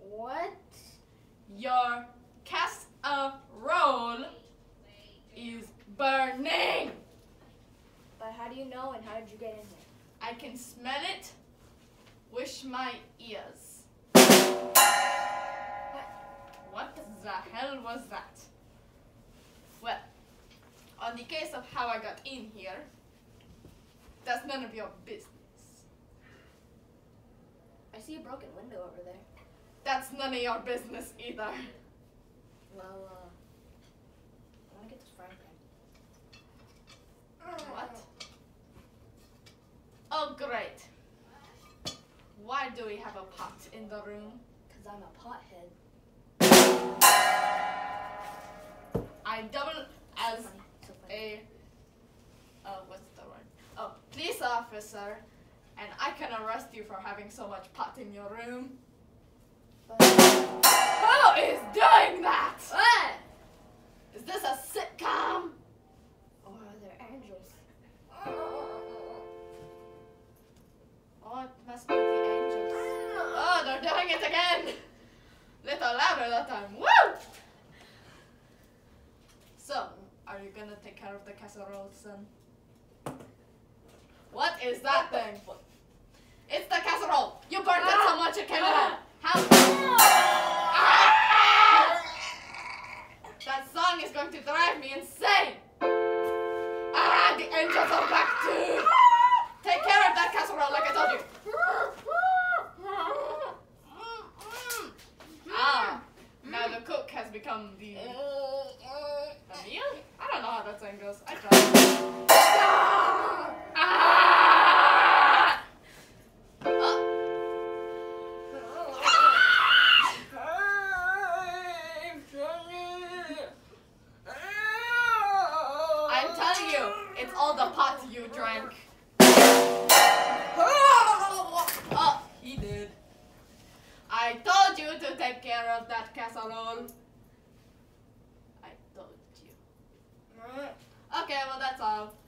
What? Your casserole is burning. But how do you know and how did you get in there? I can smell it Wish my ears. What the hell was that? Well, on the case of how I got in here, that's none of your business. I see a broken window over there. That's none of your business either. Well, uh, I want to get this frying pan. What? Oh, great. Why do we have a pot in the room? Because I'm a pothead. I double as So funny. So funny. a uh, what's the word? Oh, police officer, and I can arrest you for having so much pot in your room. Sitcom? Or oh, are there angels? Oh, it must be the angels. Oh, they're doing it again. Little louder that time. Woo! So, are you gonna take care of the casserole, son? What is that thing? It's the casserole. You burned it so much it came ah. out. How? Drive me insane. Ah, the angels are back too. Take care of that casserole like I told you. Ah, now the cook has become the the meal. I don't know how that saying goes. I it's all the pot you drank. Oh, he did. I told you to take care of that casserole. I told you. Okay, well that's all. You- no, casserole.